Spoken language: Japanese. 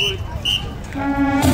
good.